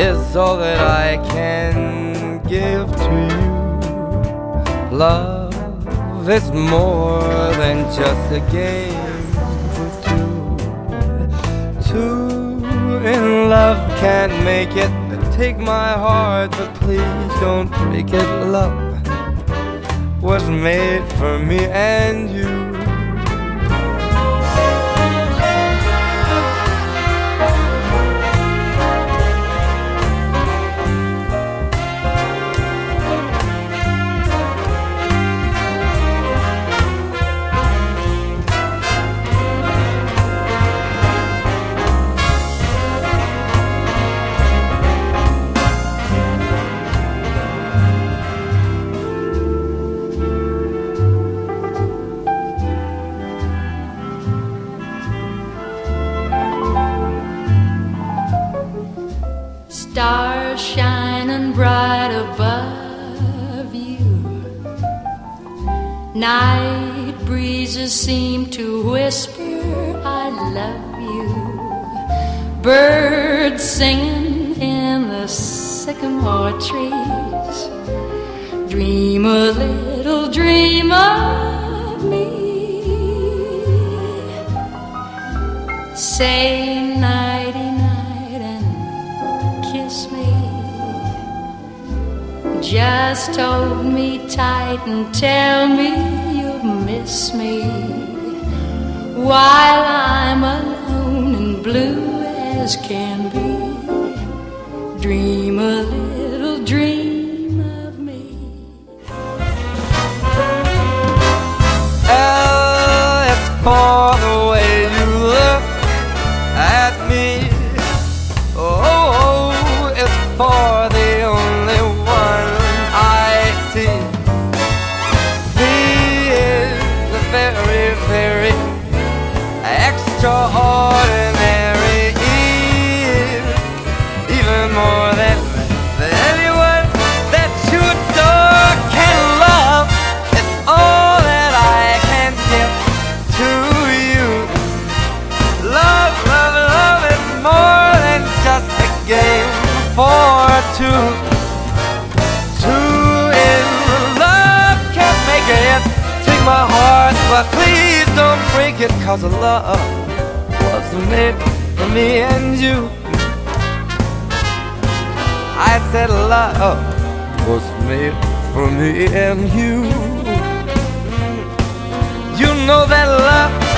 Is all that I can give to you. Love is more than just a game for two. Two in love can't make it. Take my heart, but please don't break it. Love was made for me and you. Stars shining bright above you. Night breezes seem to whisper, I love you. Birds singing in the sycamore trees. Dream a little dream of me. Say Just hold me tight and tell me you'll miss me while I'm alone and blue as can be. Extraordinary. E is even more than anyone that you adore can love. It's all that I can give to you. Love, love, love is more than just a game for two. Two in love can't make it. Take my heart, but please don't break it, cause love was made for me and you. I said love was made for me and you. You know that love